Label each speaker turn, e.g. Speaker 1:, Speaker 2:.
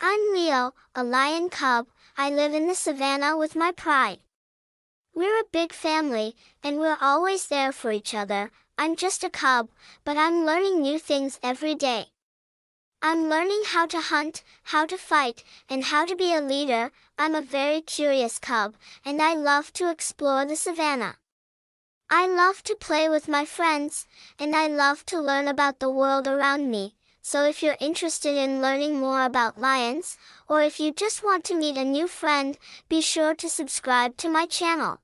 Speaker 1: I'm Leo, a lion cub, I live in the savannah with my pride. We're a big family, and we're always there for each other. I'm just a cub, but I'm learning new things every day. I'm learning how to hunt, how to fight, and how to be a leader. I'm a very curious cub, and I love to explore the savannah. I love to play with my friends, and I love to learn about the world around me. So if you're interested in learning more about lions, or if you just want to meet a new friend, be sure to subscribe to my channel.